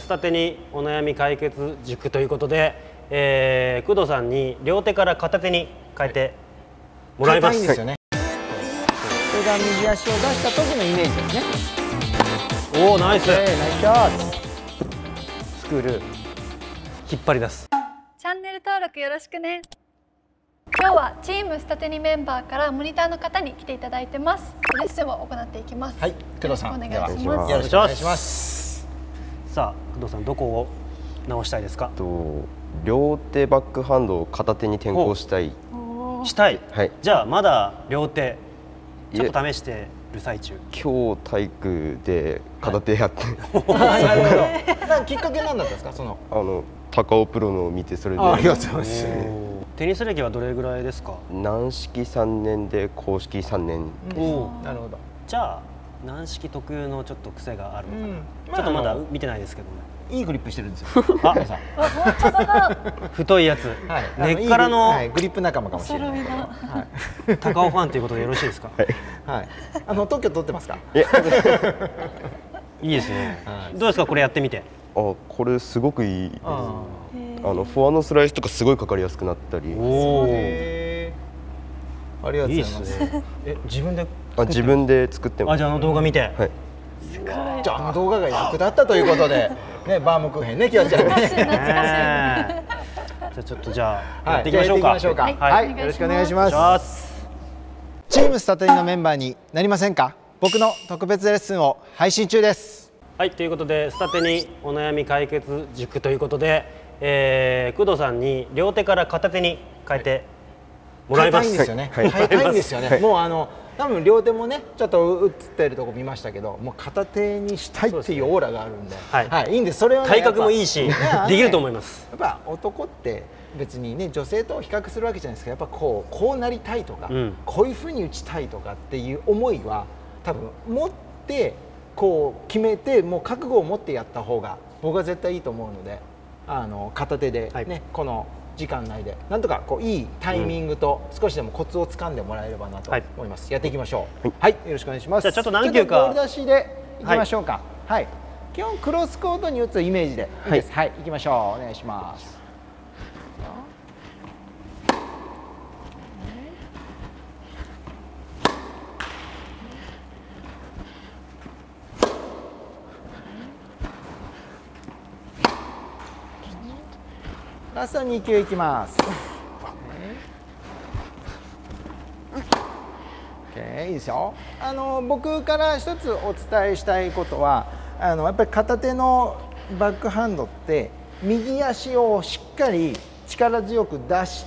スタテにお悩み解決塾ということで、えー、工藤さんに両手から片手に変えてもらいます。硬いんですよね。それが右足を出した時のイメージですね。おおナイス。ナイスショット。スクール引っ張り出す。チャンネル登録よろしくね。今日はチームスタテニメンバーからモニターの方に来ていただいてます。レッスンを行っていきます。はい、工藤さん。お願いします。よろしくお願いします。さあ工藤さんどこを直したいですか？と両手バックハンドを片手に転向したい。したい？はい。じゃあまだ両手ちょっと試してる最中。今日体育で片手やって。はい、なるほど。なきっかけなんだったんですか？その。あの高尾プロのを見てそれで。ありがとうございます。テニス歴はどれぐらいですか？軟式三年で公式三年。おなるほど。じゃあ軟式特有のちょっと癖があるのかな。うんちょっとまだ見てないですけども。いいグリップしてるんですよ。あ皆さん。太いやつ。はい。根っからのはい、グリップ仲間かもしれない。はい。高尾ファンということでよろしいですか？はい。あの特許取ってますか？いや。いいですねはい。どうですか？これやってみて。あこれすごくいいです。ああのフォアのスライスとかすごいかかりやすくなったり。おお。ありがとうございますす。ね。え自分で。あ自分で作ってます。あじゃああの動画見て。はい。じゃああの動画が役立ったということで、ねバームクーヘンねきわちゃんね。じゃあちょっとじゃあやはい、っていきましょうか。じゃあやっていきましょうか。はい。はい、よろしくお願いします。す。チームスタテリのメンバーになりませんか？僕の特別レッスンを配信中です。はいということでスタテにお悩み解決塾ということで、えー、工藤さんに両手から片手に変えてもらいます。硬いんですよね。はい硬いんですよね。はいもうあの多分両手もねちょっと映ってるとこ見ましたけど、もう片手にしたいっていうオーラがあるんで、はい。い、いんです。それは、ね、体格もいいしねできると思います。やっぱ男って別にね女性と比較するわけじゃないですか。やっぱこうこうなりたいとか、うん。こういうふうに打ちたいとかっていう思いは多分持ってこう決めてもう覚悟を持ってやった方が僕は絶対いいと思うのであの片手でね、はい。この時間内で。なんとかこういいタイミングと少しでもコツをつかんでもらえればなとはい。思います、やっていきましょう。はい、よろしくお願いします。じゃあちょっと何球か。出しでい。きましょうか。はい、基本クロスコートに打つイメージで。いいです。はい、行きましょう。お願いしますラスト2球いきます。OK いいですよ。あの僕から一つお伝えしたいことは、あのやっぱり片手のバックハンドって右足をしっかり力強く出し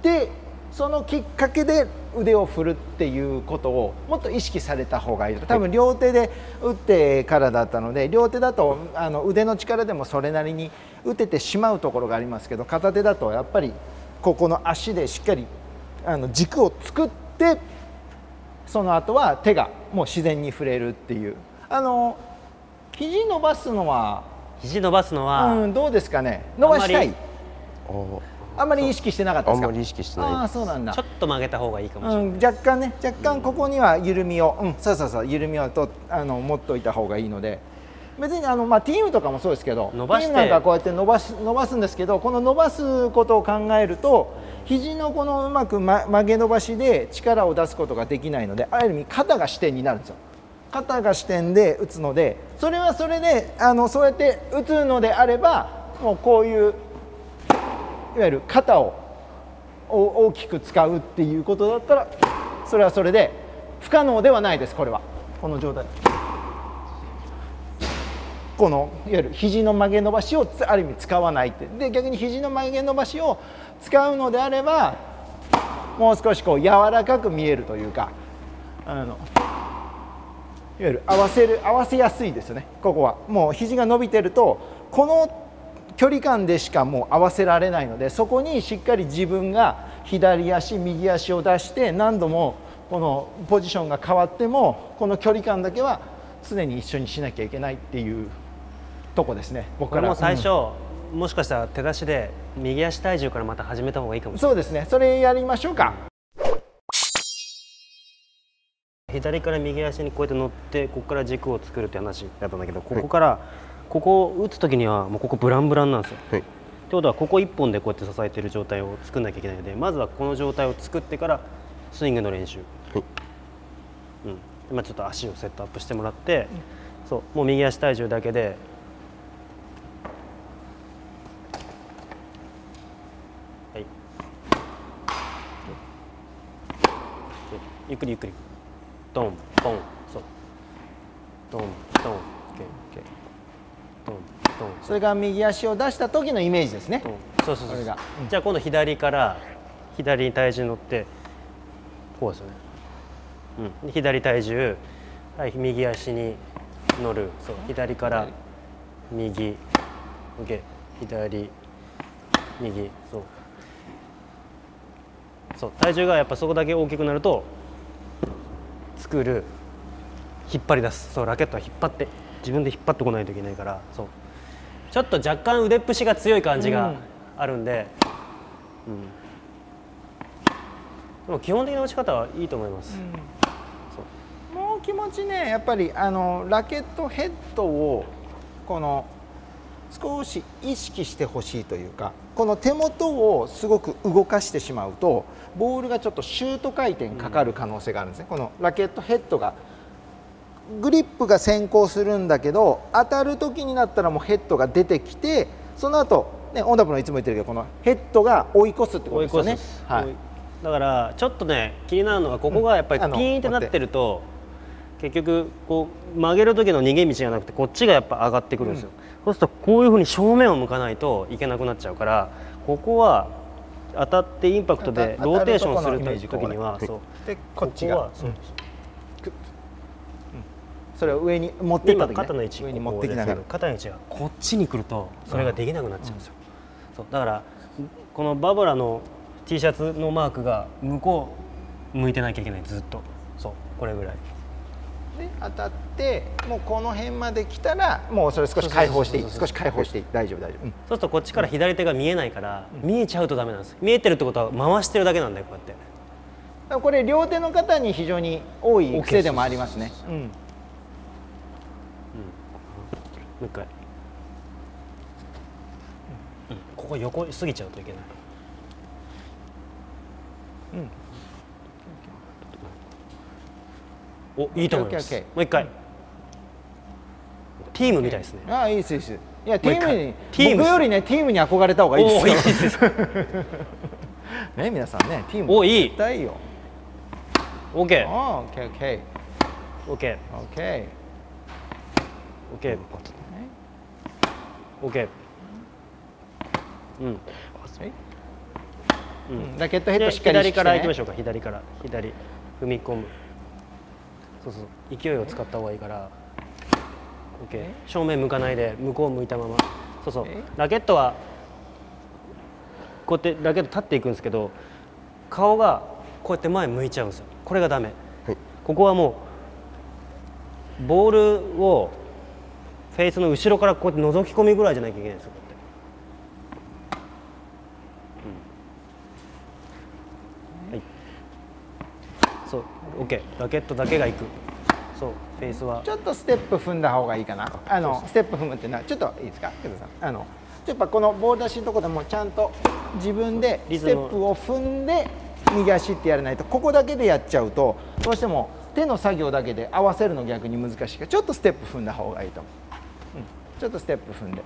て、そのきっかけで腕を振るっていうことをもっと意識された方がいい。多分両手で打ってからだったので、両手だとあの腕の力でもそれなりに打ててしまうところがありますけど、片手だとやっぱりここの足でしっかりあの軸を作って。その後は手がもう自然に触れるっていうあの肘伸ばすのは、肘伸ばすのは、うん、どうですかね？伸ばしたいああんまり意識してなかったですか？あんまり意識してない。ああそうなんだ。ちょっと曲げた方がいいかもしれない。うん、若干ね若干ここには緩みを、うん、そうそうそう緩みをとあの持っておいた方がいいので。別にあの、まあ、ティームとかもそうですけど伸ばして。ティームなんかはこうやって伸ばし伸ばすんですけどこの伸ばすことを考えると肘のこのうまく、ま、曲げ伸ばしで力を出すことができないのである意味肩が支点になるんですよ。肩が支点で打つのでそれはそれであのそうやって打つのであればもうこういういわゆる肩を大きく使うっていうことだったらそれはそれで不可能ではないです。これはこの状態。このいわゆる肘の曲げ伸ばしをある意味使わないってで逆に肘の曲げ伸ばしを使うのであればもう少しこう柔らかく見えるというかあのいわゆる合わせる合わせやすいですよね。ここは。もう肘が伸びてるとこの距離感でしかもう合わせられないのでそこにしっかり自分が左足右足を出して何度もこのポジションが変わってもこの距離感だけは常に一緒にしなきゃいけないっていうとこですね。僕から。も最初、もしかしたら手出しで右足体重からまた始めた方がいいかもしれそうですね。それやりましょうか。ない左から右足にこうやって乗ってここから軸を作るって話だったんだけどここからここを打つ時にはもうここブランブランなんですよ。はい。ってことはここ1本でこうやって支えてる状態を作んなきゃいけないのでまずはこの状態を作ってからスイングの練習、はい。うん。でまあ、ちょっと足をセットアップしてもらって、そうもう右足体重だけで。ゆっくりゆっくり。ドンポン。そう。ドンドン。オッケそれが右足を出した時のイメージですね。うん。そうそうそうこれが。じゃあ今度左から左に体重乗ってこうですよね、うん、で左体重はい右足に乗る。そう左から右。OK 左右。そう。そう。体重がやっぱそこだけ大きくなると作る引っ張り出す。そうラケットは引っ張って自分で引っ張ってこないといけないからそう。ちょっと若干腕っぷしが強い感じがあるんで、うん。でも基本的な打ち方はいいと思います、もう気持ちねやっぱりあのラケットヘッドをこの少し意識してほしいというかこの手元をすごく動かしてしまうとボールがちょっとシュート回転かかる可能性があるんですね、このラケットヘッドがグリップが先行するんだけど当たる時になったらもうヘッドが出てきてその後ねオンダプのいつも言ってるけどこのヘッドが追い越すってことですよね。はい。だからちょっとね気になるのがここがやっぱりピーンってなってると、結局こう曲げる時の逃げ道がなくてこっちがやっぱ上がってくるんですよ、そうするとこういうふうに正面を向かないといけなくなっちゃうからここは当たってインパクトでローテーションする時にはそう。でこっちが。こはそう。うんそれを上に持ってった今時、ね、肩の位置上に持ってきながら。肩の位置が。こっちに来るとそれができなくなっちゃうんですよ、そう。だからこのバブラの T シャツのマークが向こう向いてなきゃいけない。ずっと。そう。これぐらい。で当たってもうこの辺まで来たらもうそれ少し解放していい。少し解放していい。大丈夫大丈夫、うん。そうするとこっちから左手が見えないから、見えちゃうとダメなんです見えてるってことは回してるだけなんだよこうやって。これ両手の方に非常に多い癖でもありますね、うん、もう一回、うん、ここ横過ぎちゃうといけない。うん。おいいと思います。もう一回、ティームみたいですね。ああいいですいいです。いやティームにティーム僕よりねティームに憧れた方がいいですよ。ね皆さんねティームおいい。絶対いいよ。OK ああ OKOK OK OK OK OK うんはいうんうんラケットヘッドでしっかり左から行きまししょうか左から左踏み込むそうそう勢いを使った方がいいから OK 正面向かないで向こう向いたままそうそうえラケットはこうやってラケット立っていくんですけど顔がこうやって前向いちゃうんですよこれがダメ、はいここはもうボールをフェイスの後ろからこうやって覗き込みぐらいじゃなきゃいけないんですよ。こうやってはい。そう。OK ラケットだけがいく。そう。フェイスは。ちょっとステップ踏んだ方がいいかな。あのステップ踏むっていうのはちょっといいですか？あのやっぱこのボール出しのところでもちゃんと自分でステップを踏んで右足ってやらないとここだけでやっちゃうとどうしても手の作業だけで合わせるの逆に難しいからちょっとステップ踏んだ方がいいと思う、うん、ちょっとステップ踏んで。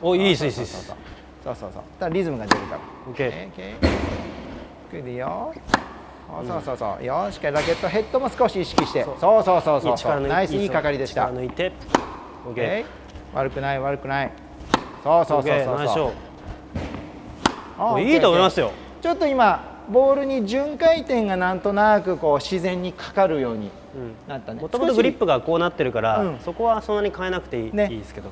おいいですいいですいい。ですそうそうそう。そうだリズムが出るから。OK オッケーゆっくりでいいよ。そうそうそうそう。よしっかりラケットヘッドも少し意識して。そう。そうそうそうそうナイスいいかかりでした。力抜いて。OK、悪くない悪くない。そうそうそうそうそう。いいと思いますよ。ちょっと今ボールに順回転がなんとなくこう自然にかかるようになったね。もともとグリップがこうなってるから、うん。そこはそんなに変えなくていい,、ね。いいですけど。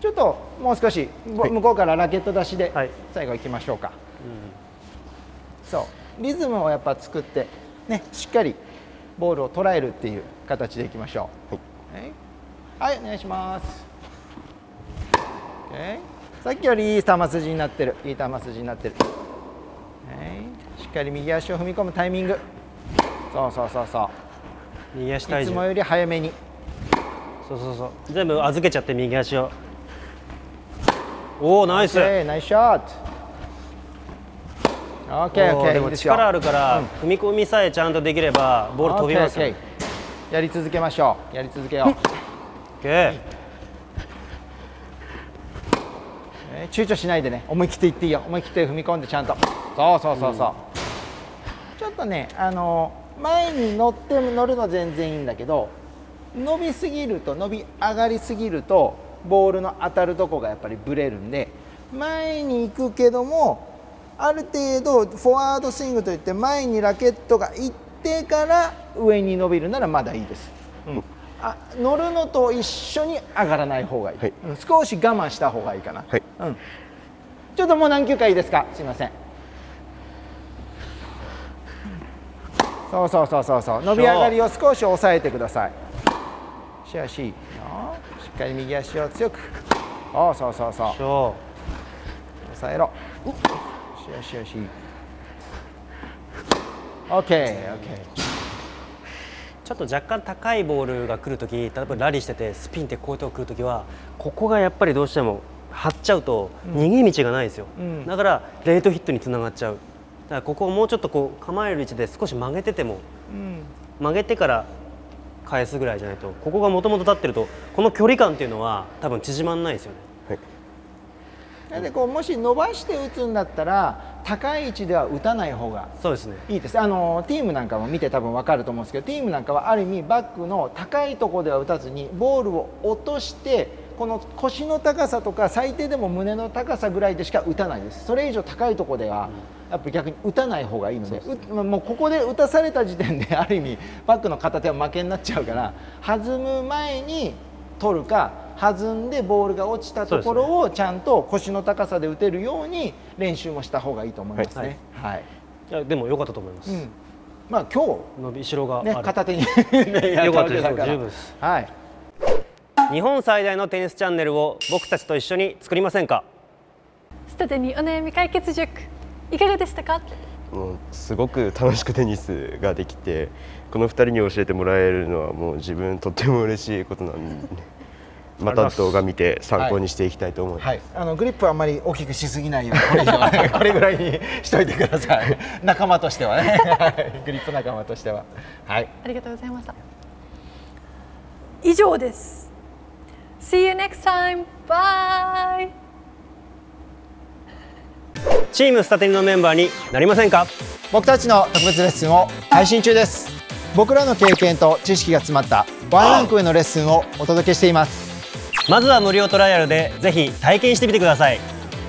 ちょっともう少しぼ向こうからラケット出しではい。最後行きましょうか、そう。リズムをやっぱ作ってねしっかりボールを捉えるっていう形でいきましょう。はい、はい、お願いします、さっきよりいい球筋になってる。いい球筋になってる、はい、しっかり右足を踏み込むタイミングそうそうそうそ右足うい体重つもより早めに。そうそうそう。全部預けちゃって右足を。おおナイス。ナイスショット。OK おー OK でも力あるから、踏み込みさえちゃんとできればボール飛びますよ、やり続けましょう。やり続けよう、OK えー躊躇しないでね。思い切っていっていいよ。思い切って踏み込んでちゃんと。そうそうそうそう、ちょっとねあの前に乗って乗るの全然いいんだけど伸びすぎると伸び上がりすぎるとボールの当たるとこがやっぱりブレるんで前に行くけどもある程度フォワードスイングといって前にラケットが行ってから上に伸びるならまだいいです、うん。あ乗るのと一緒に上がらない方がいい、はい。うん。少し我慢した方がいいかな、はい。うん、ちょっともう何球かいいですか？すいませんそうそうそうそうそう。伸び上がりを少し抑えてください。し足よしっかり右足を強く。おそうそうそうしょ抑えろ。よしよしよし OKOK ちょっと若干高いボールが来るとき例えばラリーしててスピンってこういうとこ来るときはここがやっぱりどうしても張っちゃうと逃げ道がないですよ、うん。だからレートヒットにつながっちゃうだからここをもうちょっとこう構える位置で少し曲げててもうん。曲げてから返すぐらいじゃないとここがもともと立ってるとこの距離感っていうのは多分縮まんないですよね。なんでこうもし伸ばして打つんだったら高い位置では打たない方がそうですね。いいです。あのティームなんかも見て多分分かると思うんですけどティームなんかはある意味バックの高いところでは打たずにボールを落としてこの腰の高さとか最低でも胸の高さぐらいでしか打たないです。それ以上高いところではやっぱり逆に打たない方がいいのでうもうここで打たされた時点で ある意味バックの片手は負けになっちゃうから弾む前に取るか弾んでボールが落ちたところをちゃんと腰の高さで打てるように練習もした方がいいと思いますね。はい、い。やでも良かったと思います、うん、まあ今伸びしろがねる、片手に ねかったです。十分です。はい。日本最大のテニスチャンネルを僕たちと一緒に作りませんか？スタテにお悩み解決塾いかがでしたか？もうすごく楽しくテニスができてこの2人に教えてもらえるのはもう自分とっても嬉しいことなんで また動画見て参考にしていきたいと思います、はい、あのグリップはあんまり大きくしすぎないようにこれ以上はね これぐらいにしといてください。仲間としてはね。は いグリップ仲間としては。はい。ありがとうございました。以上です See you next time. Bye. チームスタテニのメンバーになりませんか？僕たちの特別レッスンを配信中です。僕らの経験と知識が詰まったワンランク上のレッスンをお届けしています。まずは無料トライアルでぜひ体験してみてください。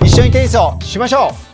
一緒にテニスをしましょう